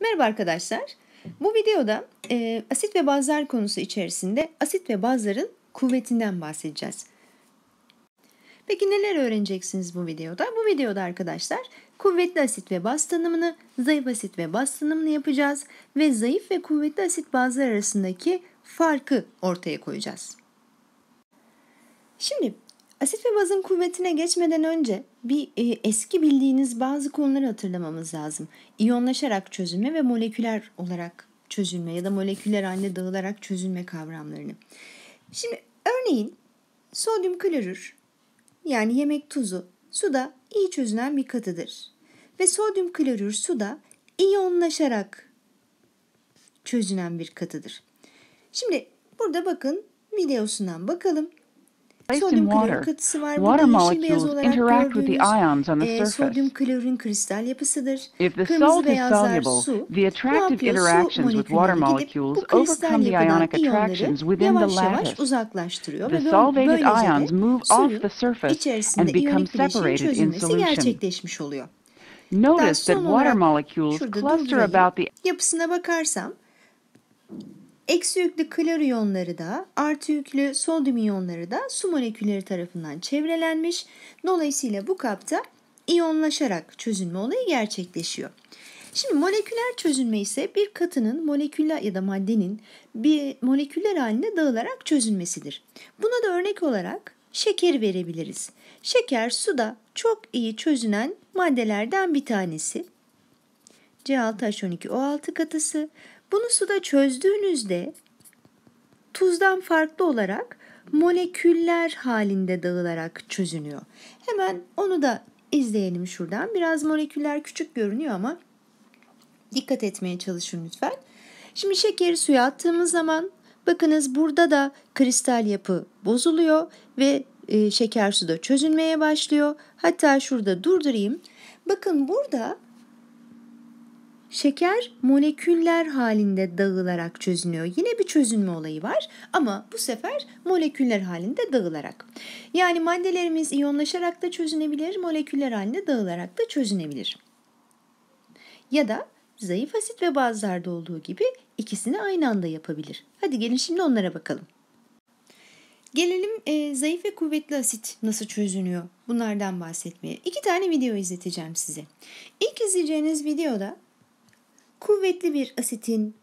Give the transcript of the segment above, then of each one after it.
Merhaba arkadaşlar. Bu videoda e, asit ve bazlar konusu içerisinde asit ve bazların kuvvetinden bahsedeceğiz. Peki neler öğreneceksiniz bu videoda? Bu videoda arkadaşlar kuvvetli asit ve baz tanımını, zayıf asit ve baz tanımını yapacağız ve zayıf ve kuvvetli asit bazlar arasındaki farkı ortaya koyacağız. Şimdi Asit ve bazın kuvvetine geçmeden önce bir e, eski bildiğiniz bazı konuları hatırlamamız lazım. İyonlaşarak çözülme ve moleküler olarak çözülme ya da moleküler halde dağılarak çözülme kavramlarını. Şimdi örneğin sodyum klorür yani yemek tuzu suda iyi çözünen bir katıdır. Ve sodyum klorür suda iyonlaşarak çözünen bir katıdır. Şimdi burada bakın videosundan bakalım. Water, water molecules interact with the ions on the e, surface. sodyum klorin kristal yapısıdır. If the Kırmızı salt is beyazlar soluble, su. the attractive Ne yapıyor? Su interactions with water molekülleri gidip molecules bu kristal overcome the yapıdan ionic attractions iyonları within the yavaş yavaş lattice. uzaklaştırıyor. The ve solvated böylece de ions move off suyun the surface içerisinde and become iyonik bileşiğin separated in çözülmesi solution. gerçekleşmiş oluyor. Notice that water olarak molecules cluster about the Yapısına bakarsam eksi yüklü klor iyonları da artı yüklü sodyum iyonları da su molekülleri tarafından çevrelenmiş. Dolayısıyla bu kapta iyonlaşarak çözülme olayı gerçekleşiyor. Şimdi moleküler çözülme ise bir katının moleküller ya da maddenin bir moleküller haline dağılarak çözülmesidir. Buna da örnek olarak şeker verebiliriz. Şeker suda çok iyi çözünen maddelerden bir tanesi. C6H12O6 katısı. Bunu suda çözdüğünüzde tuzdan farklı olarak moleküller halinde dağılarak çözünüyor. Hemen onu da izleyelim şuradan. Biraz moleküller küçük görünüyor ama dikkat etmeye çalışın lütfen. Şimdi şekeri suya attığımız zaman bakınız burada da kristal yapı bozuluyor ve e, şeker suda çözülmeye başlıyor. Hatta şurada durdurayım. Bakın burada Şeker moleküller halinde dağılarak çözünüyor. Yine bir çözünme olayı var ama bu sefer moleküller halinde dağılarak. Yani maddelerimiz iyonlaşarak da çözünebilir, moleküller halinde dağılarak da çözünebilir. Ya da zayıf asit ve bazılarda olduğu gibi ikisini aynı anda yapabilir. Hadi gelin şimdi onlara bakalım. Gelelim e, zayıf ve kuvvetli asit nasıl çözünüyor? Bunlardan bahsetmeye. İki tane video izleteceğim size. İlk izleyeceğiniz videoda kuvvetli bir asitin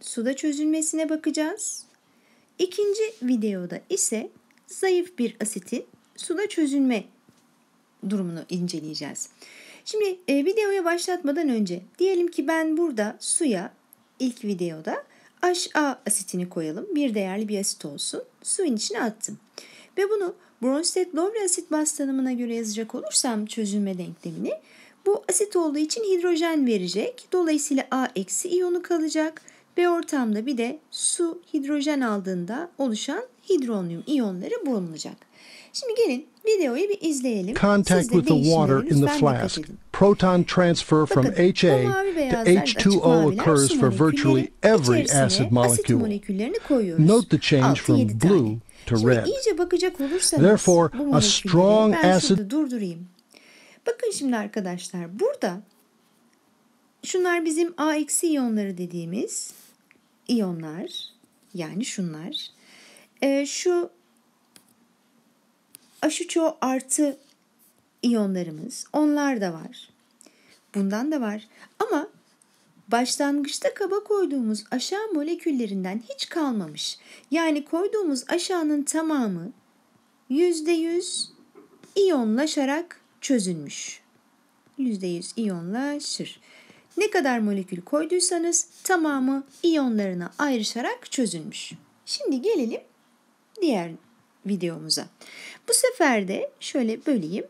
suda çözülmesine bakacağız. İkinci videoda ise zayıf bir asitin suda çözülme durumunu inceleyeceğiz. Şimdi e, videoya başlatmadan önce diyelim ki ben burada suya ilk videoda HA asitini koyalım. Bir değerli bir asit olsun. Suyun içine attım. Ve bunu Bronsted-Lowry asit baz tanımına göre yazacak olursam çözülme denklemini bu asit olduğu için hidrojen verecek. Dolayısıyla A eksi iyonu kalacak. Ve ortamda bir de su hidrojen aldığında oluşan hidronyum iyonları bulunacak. Şimdi gelin videoyu bir izleyelim. Contact with the water in the flask. Proton transfer from Bakın, HA to beyazlar, açık H2O maviler occurs for virtually every acid molecule. Note the change from blue to red. Therefore, a strong acid- durdurayım. Bakın şimdi arkadaşlar burada şunlar bizim A eksi iyonları dediğimiz iyonlar yani şunlar. Ee, şu H3O artı iyonlarımız onlar da var. Bundan da var. Ama başlangıçta kaba koyduğumuz aşağı moleküllerinden hiç kalmamış. Yani koyduğumuz aşağının tamamı %100 iyonlaşarak çözülmüş. %100 iyonlaşır. Ne kadar molekül koyduysanız tamamı iyonlarına ayrışarak çözülmüş. Şimdi gelelim diğer videomuza. Bu sefer de şöyle böleyim.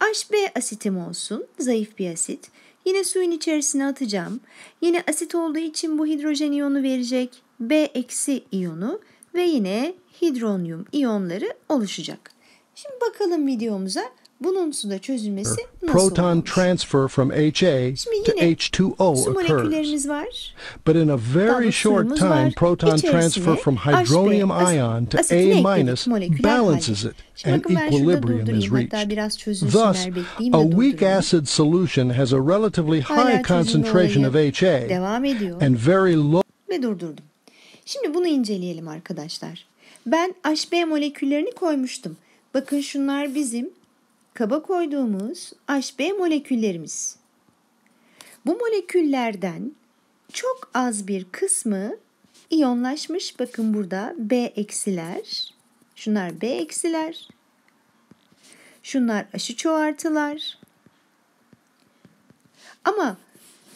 HB asitim olsun, zayıf bir asit. Yine suyun içerisine atacağım. Yine asit olduğu için bu hidrojen iyonu verecek. B eksi iyonu ve yine hidronyum iyonları oluşacak. Şimdi bakalım videomuza. Bunun suda çözülmesi nasıl proton olmuş? transfer from HA Şimdi to yine H2O su occurs. var. But in a very short time, var. proton transfer from HB, hydronium as- ion to A minus balances it and equilibrium is reached. Thus, a weak acid solution has a relatively high concentration of HA and very low ve durdurdum. Şimdi bunu inceleyelim arkadaşlar. Ben HB moleküllerini koymuştum. Bakın şunlar bizim kaba koyduğumuz HB moleküllerimiz. Bu moleküllerden çok az bir kısmı iyonlaşmış. Bakın burada B eksiler. Şunlar B eksiler. Şunlar aşı çoğartılar. Ama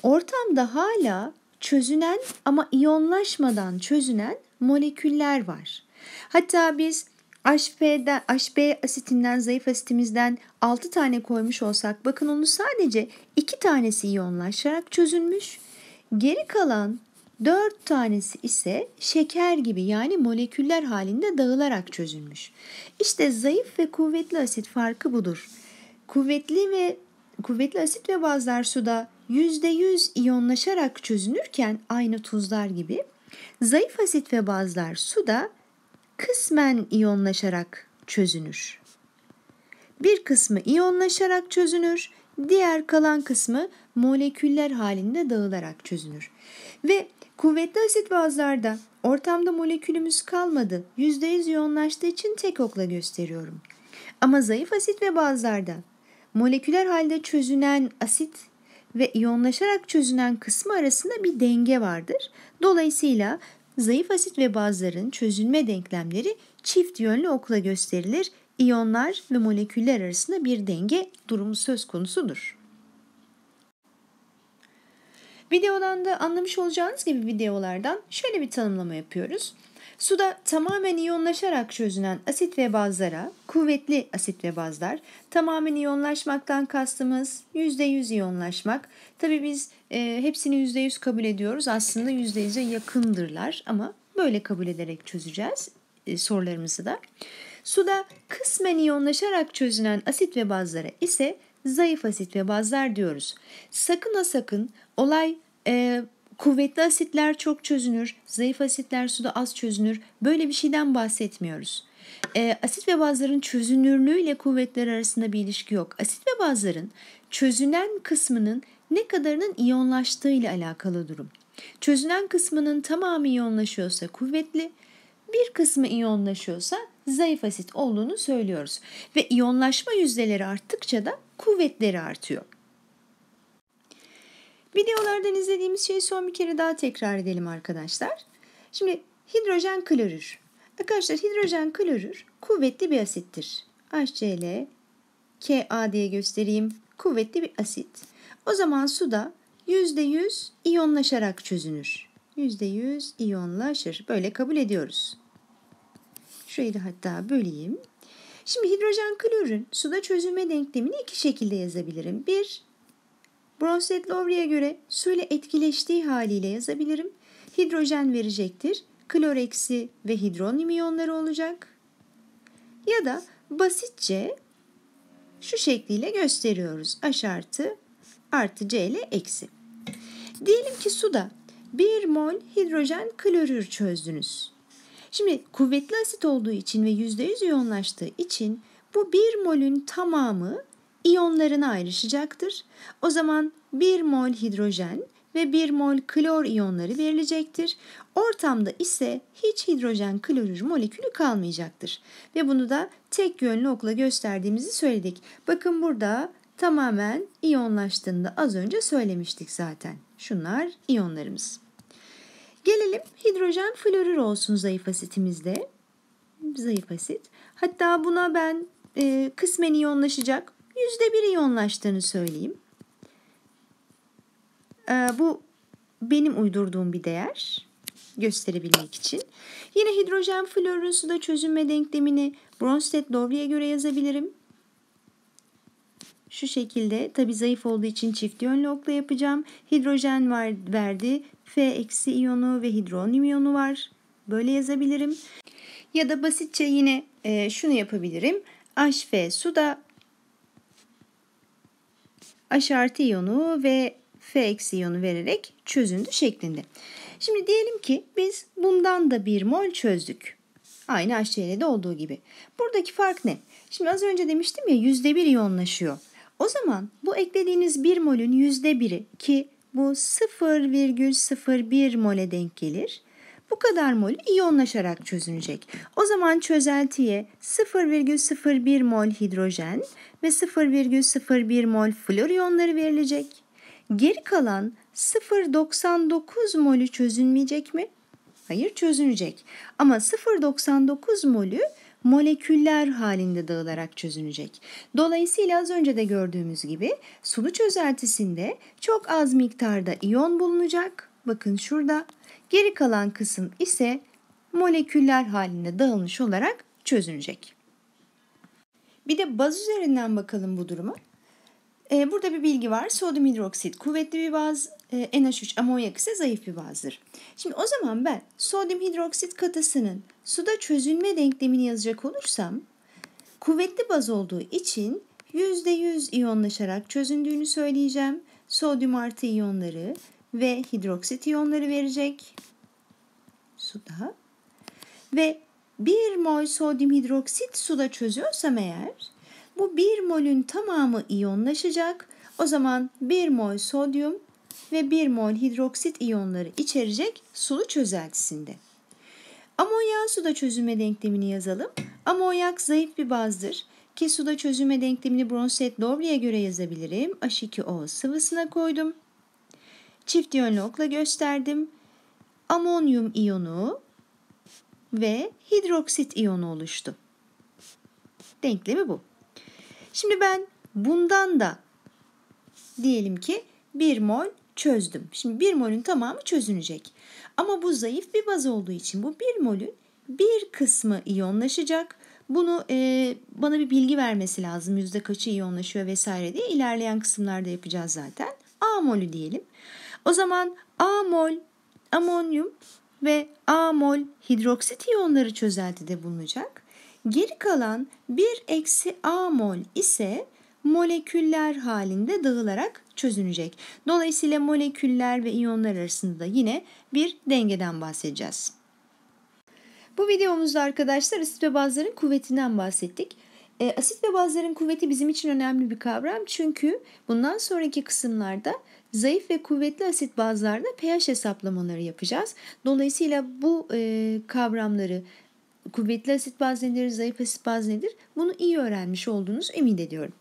ortamda hala çözünen ama iyonlaşmadan çözünen moleküller var. Hatta biz HB'den, HB asitinden, zayıf asitimizden 6 tane koymuş olsak bakın onu sadece 2 tanesi iyonlaşarak çözülmüş. Geri kalan 4 tanesi ise şeker gibi yani moleküller halinde dağılarak çözülmüş. İşte zayıf ve kuvvetli asit farkı budur. Kuvvetli ve kuvvetli asit ve bazlar suda %100 iyonlaşarak çözünürken aynı tuzlar gibi zayıf asit ve bazlar suda kısmen iyonlaşarak çözünür. Bir kısmı iyonlaşarak çözünür, diğer kalan kısmı moleküller halinde dağılarak çözünür. Ve kuvvetli asit bazlarda ortamda molekülümüz kalmadı. %100 iyonlaştığı için tek okla gösteriyorum. Ama zayıf asit ve bazlarda moleküler halde çözünen asit ve iyonlaşarak çözünen kısmı arasında bir denge vardır. Dolayısıyla zayıf asit ve bazların çözünme denklemleri çift yönlü okla gösterilir. İyonlar ve moleküller arasında bir denge durumu söz konusudur. Videodan da anlamış olacağınız gibi videolardan şöyle bir tanımlama yapıyoruz. Suda tamamen iyonlaşarak çözünen asit ve bazlara kuvvetli asit ve bazlar tamamen iyonlaşmaktan kastımız %100 iyonlaşmak. Tabi biz e, hepsini %100 kabul ediyoruz. Aslında %100'e yakındırlar ama böyle kabul ederek çözeceğiz e, sorularımızı da. Suda kısmen iyonlaşarak çözünen asit ve bazlara ise zayıf asit ve bazlar diyoruz. Sakın ha sakın olay e, kuvvetli asitler çok çözünür, zayıf asitler suda az çözünür. Böyle bir şeyden bahsetmiyoruz. E, asit ve bazların çözünürlüğü ile kuvvetler arasında bir ilişki yok. Asit ve bazların çözünen kısmının ne kadarının iyonlaştığı ile alakalı durum. Çözünen kısmının tamamı iyonlaşıyorsa kuvvetli, bir kısmı iyonlaşıyorsa zayıf asit olduğunu söylüyoruz. Ve iyonlaşma yüzdeleri arttıkça da kuvvetleri artıyor. Videolardan izlediğimiz şeyi son bir kere daha tekrar edelim arkadaşlar. Şimdi hidrojen klorür. Arkadaşlar hidrojen klorür kuvvetli bir asittir. HCl, Ka diye göstereyim. Kuvvetli bir asit. O zaman suda %100 iyonlaşarak çözünür. %100 iyonlaşır. Böyle kabul ediyoruz. Şurayı da hatta böleyim. Şimdi hidrojen klorün suda çözülme denklemini iki şekilde yazabilirim. Bir, Bronsted-Lowry'e göre suyla etkileştiği haliyle yazabilirim. Hidrojen verecektir. Klor eksi ve hidronyum iyonları olacak. Ya da basitçe şu şekliyle gösteriyoruz. H artı artı C ile eksi. Diyelim ki suda 1 mol hidrojen klorür çözdünüz. Şimdi kuvvetli asit olduğu için ve %100 iyonlaştığı için bu 1 molün tamamı iyonlarına ayrışacaktır. O zaman 1 mol hidrojen ve 1 mol klor iyonları verilecektir. Ortamda ise hiç hidrojen klorür molekülü kalmayacaktır. Ve bunu da tek yönlü okla gösterdiğimizi söyledik. Bakın burada tamamen iyonlaştığında az önce söylemiştik zaten. Şunlar iyonlarımız. Gelelim hidrojen florür olsun zayıf asitimizde. Zayıf asit. Hatta buna ben e, kısmen iyonlaşacak %1 iyonlaştığını söyleyeyim. E, bu benim uydurduğum bir değer gösterebilmek için. Yine hidrojen florürün suda çözünme denklemini Bronsted-Lowry'e göre yazabilirim. Şu şekilde tabi zayıf olduğu için çift yönlü okla yapacağım. Hidrojen var, verdi. F eksi iyonu ve hidronyum iyonu var. Böyle yazabilirim. Ya da basitçe yine e, şunu yapabilirim. HF suda H artı iyonu ve F eksi iyonu vererek çözündü şeklinde. Şimdi diyelim ki biz bundan da bir mol çözdük. Aynı HCl'de olduğu gibi. Buradaki fark ne? Şimdi az önce demiştim ya yüzde bir iyonlaşıyor. O zaman bu eklediğiniz bir molün yüzde biri ki bu 0,01 mole denk gelir. Bu kadar mol iyonlaşarak çözünecek. O zaman çözeltiye 0,01 mol hidrojen ve 0,01 mol flor iyonları verilecek. Geri kalan 0,99 molü çözünmeyecek mi? Hayır çözünecek. Ama 0,99 molü moleküller halinde dağılarak çözünecek. Dolayısıyla az önce de gördüğümüz gibi sulu çözeltisinde çok az miktarda iyon bulunacak. Bakın şurada. Geri kalan kısım ise moleküller halinde dağılmış olarak çözünecek. Bir de baz üzerinden bakalım bu duruma. Ee, burada bir bilgi var. Sodyum hidroksit kuvvetli bir baz, e, NH3 amonyak ise zayıf bir bazdır. Şimdi o zaman ben sodyum hidroksit katısının suda çözülme denklemini yazacak olursam kuvvetli baz olduğu için %100 iyonlaşarak çözündüğünü söyleyeceğim. Sodyum artı iyonları ve hidroksit iyonları verecek suda. Ve 1 mol sodyum hidroksit suda çözüyorsam eğer bu 1 molün tamamı iyonlaşacak. O zaman 1 mol sodyum ve 1 mol hidroksit iyonları içerecek sulu çözeltisinde. Amonyak suda çözülme denklemini yazalım. Amonyak zayıf bir bazdır ki suda çözülme denklemini Bronsted-Lowry'e göre yazabilirim. H2O sıvısına koydum. Çift yönlü okla gösterdim. Amonyum iyonu ve hidroksit iyonu oluştu. Denklemi bu. Şimdi ben bundan da diyelim ki 1 mol çözdüm. Şimdi 1 molün tamamı çözünecek. Ama bu zayıf bir baz olduğu için bu 1 molün bir kısmı iyonlaşacak. Bunu e, bana bir bilgi vermesi lazım. Yüzde kaçı iyonlaşıyor vesaire diye. ilerleyen kısımlarda yapacağız zaten. A molü diyelim. O zaman A mol amonyum ve A mol hidroksit iyonları çözeltide bulunacak. Geri kalan 1 eksi A mol ise moleküller halinde dağılarak çözünecek. Dolayısıyla moleküller ve iyonlar arasında da yine bir dengeden bahsedeceğiz. Bu videomuzda arkadaşlar asit ve bazların kuvvetinden bahsettik. E, asit ve bazların kuvveti bizim için önemli bir kavram çünkü bundan sonraki kısımlarda zayıf ve kuvvetli asit bazlarda pH hesaplamaları yapacağız. Dolayısıyla bu e, kavramları kuvvetli asit baz nedir, zayıf asit baz nedir bunu iyi öğrenmiş olduğunuz emin ediyorum.